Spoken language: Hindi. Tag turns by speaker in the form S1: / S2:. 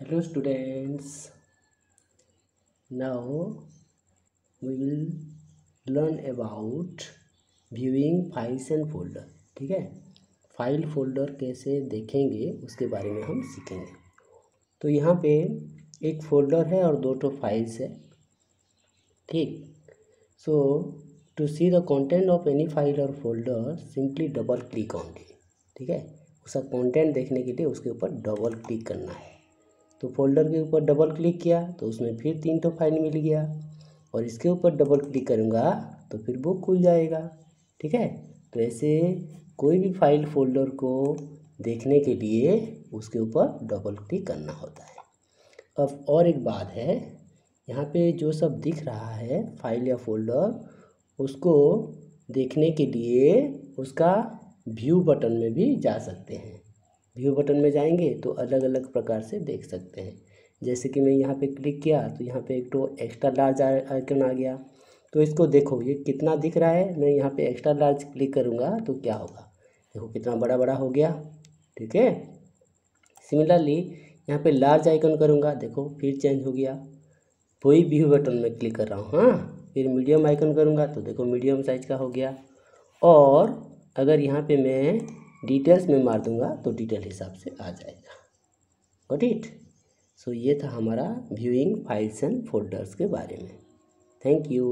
S1: hello, students. Now, we will learn about viewing files and folder, ठीक है? फ़ाइल फोल्डर कैसे देखेंगे, उसके बारे में हम सीखेंगे। तो यहाँ पे एक फोल्डर है और दो टो फाइल्स है, ठीक? So to see the content of any file और folder simply double click on ठीक है? उसका कंटेंट देखने के लिए उसके ऊपर डबल क्लिक करना है। तो फोल्डर के ऊपर डबल क्लिक किया तो उसमें फिर तीन तो फ़ाइल मिल गया। और इसके ऊपर डबल क्लिक करूँगा तो फिर बुक खुल जाएगा। ठीक है? तो ऐसे कोई भी फ़ाइल फोल्डर को देखने के लिए उसके ऊपर डबल क्लिक करना होता है। अब और एक बात है, यहाँ पे जो सब दिख रहा है फ़ाइल या फोल्डर, उसको देखने के लिए उसका व्यू बटन में भी जा सकते हैं। व्यू बटन में जाएँगे तो अलग अलग प्रकार से देख सकते हैं। जैसे कि मैं यहाँ पे क्लिक किया तो यहाँ पे एक तो एक्स्ट्रा लार्ज आइकन आ गया। तो इसको देखो, ये कितना दिख रहा है? मैं यहाँ पे एक्स्ट्रा लार्ज क्लिक करूँगा तो क्या होगा? देखो कितना बड़ा बड़ा हो गया, ठीक है? सिमिलरली यहाँ पे लार्ज आइकन करूँगा, देखो फिर चेंज हो गया। वही व्यू बटन में क्लिक कर रहा हूँ हाँ? फिर मीडियम आइकन करूँगा तो देखो मीडियम साइज़ का हो गया। और अगर यहाँ पे मैं डिटेल्स में मार दूँगा तो डिटेल हिसाब से आ जाएगा। गॉट इट सो ये था हमारा व्यूइंग फाइल्स एंड फोल्डर्स के बारे में। Thank you